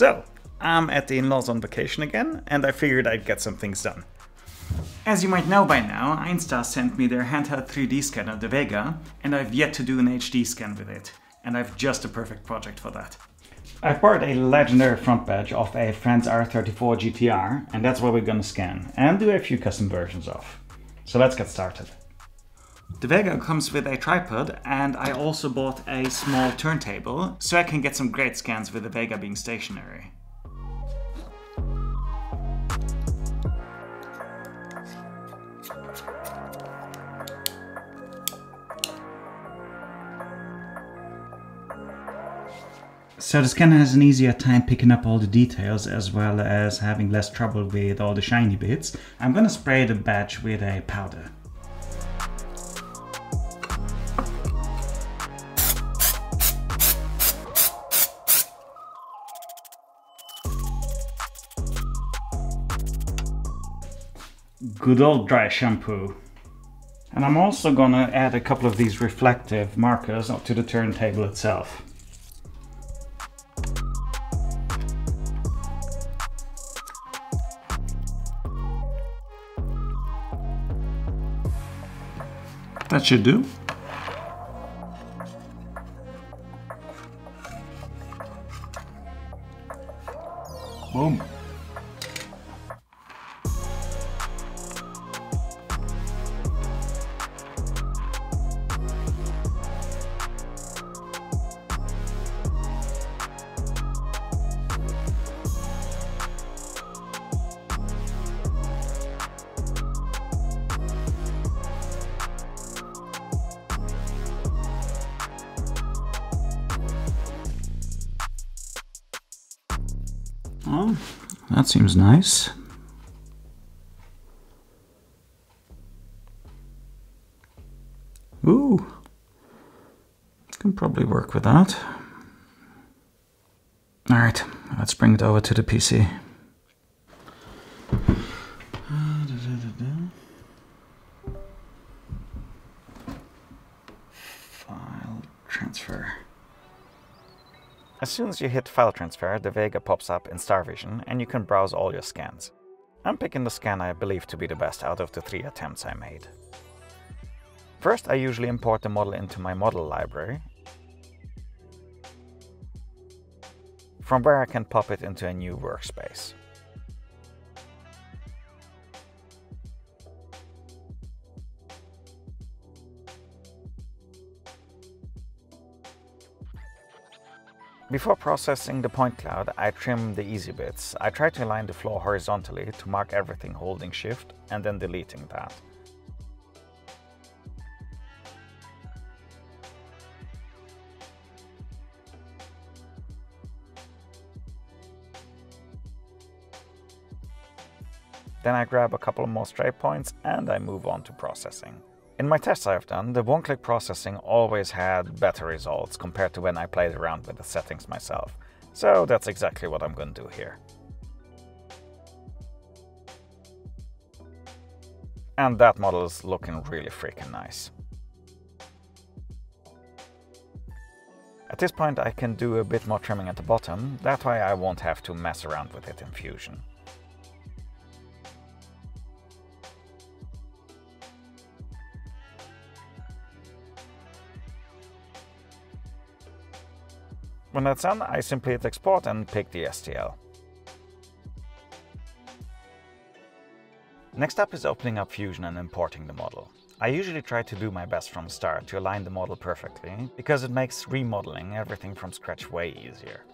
So, I'm at the in-laws on vacation again, and I figured I'd get some things done. As you might know by now, Einstar sent me their handheld 3D scanner, the Vega, and I've yet to do an HD scan with it, and I've just a perfect project for that. I've borrowed a legendary front badge of a Friends R34 GTR, and that's what we're gonna scan, and do a few custom versions of. So let's get started. The Vega comes with a tripod, and I also bought a small turntable, so I can get some great scans with the Vega being stationary. So the scanner has an easier time picking up all the details as well as having less trouble with all the shiny bits. I'm gonna spray the batch with a powder. Good old dry shampoo. And I'm also gonna add a couple of these reflective markers to the turntable itself. That should do. That seems nice. Ooh, can probably work with that. All right, let's bring it over to the PC. File transfer. As soon as you hit file transfer, the Vega pops up in StarVision and you can browse all your scans. I'm picking the scan I believe to be the best out of the three attempts I made. First, I usually import the model into my model library, from where I can pop it into a new workspace. Before processing the point cloud, I trim the easy bits. I try to align the floor horizontally to mark everything holding shift and then deleting that. Then I grab a couple more straight points and I move on to processing. In my tests I've done, the one-click processing always had better results compared to when I played around with the settings myself. So that's exactly what I'm going to do here. And that model is looking really freaking nice. At this point I can do a bit more trimming at the bottom, that way I won't have to mess around with it in Fusion. When that's done, I simply hit export and pick the STL. Next up is opening up Fusion and importing the model. I usually try to do my best from start to align the model perfectly, because it makes remodeling everything from scratch way easier.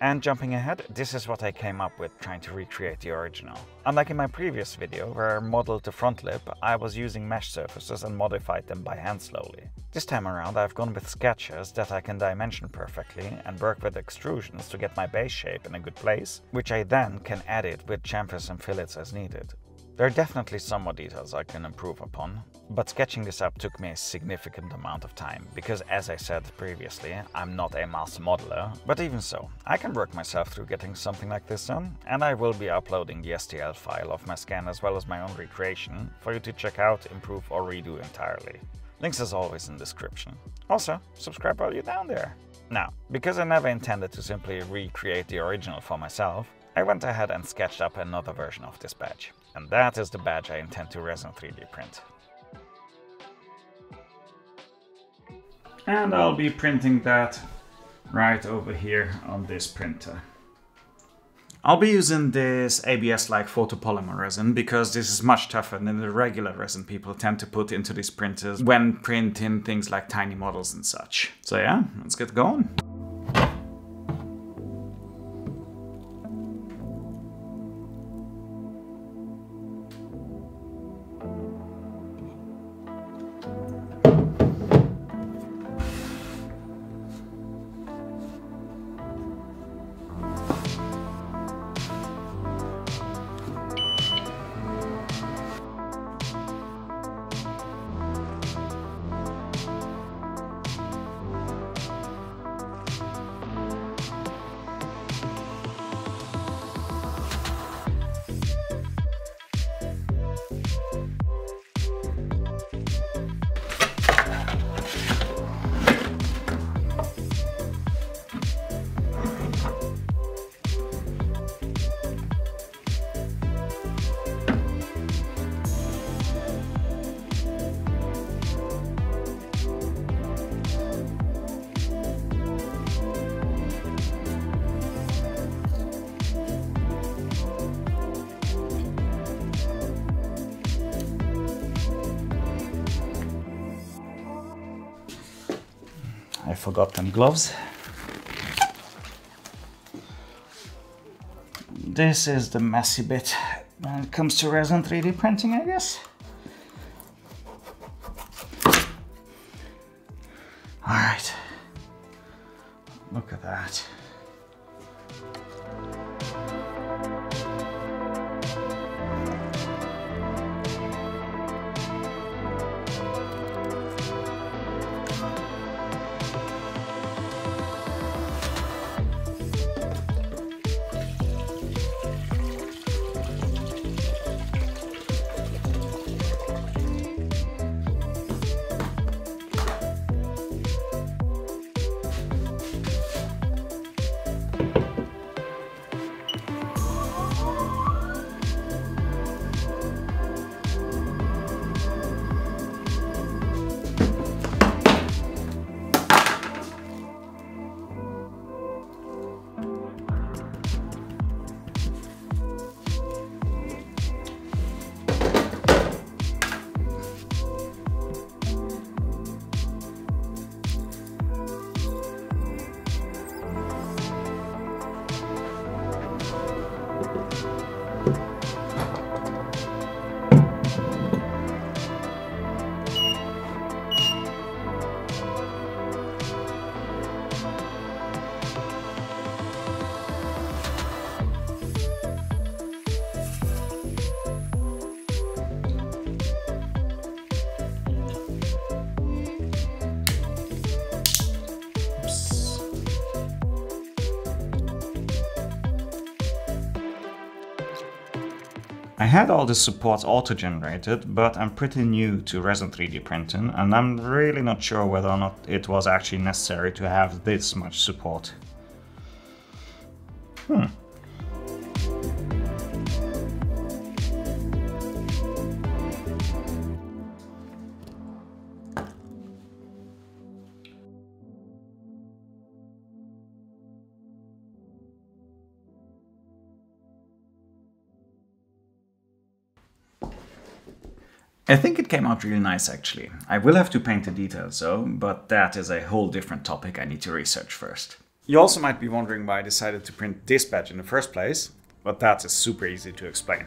And jumping ahead, this is what I came up with trying to recreate the original. Unlike in my previous video, where I modeled the front lip, I was using mesh surfaces and modified them by hand slowly. This time around I've gone with sketches that I can dimension perfectly and work with extrusions to get my base shape in a good place, which I then can edit with chamfers and fillets as needed. There are definitely some more details I can improve upon, but sketching this up took me a significant amount of time, because as I said previously, I'm not a master modeler, but even so, I can work myself through getting something like this done, and I will be uploading the STL file of my scan as well as my own recreation for you to check out, improve or redo entirely. Links as always in the description. Also, subscribe while you're down there. Now, because I never intended to simply recreate the original for myself, I went ahead and sketched up another version of this badge. And that is the badge I intend to resin 3D print. And I'll be printing that right over here on this printer. I'll be using this ABS-like photopolymer resin because this is much tougher than the regular resin people tend to put into these printers when printing things like tiny models and such. So yeah, let's get going. I forgot them gloves. This is the messy bit when it comes to resin 3D printing, I guess. I had all the supports auto-generated, but I'm pretty new to Resin 3D printing, and I'm really not sure whether or not it was actually necessary to have this much support. Hmm. I think it came out really nice actually. I will have to paint the details though, but that is a whole different topic I need to research first. You also might be wondering why I decided to print this badge in the first place, but that is super easy to explain.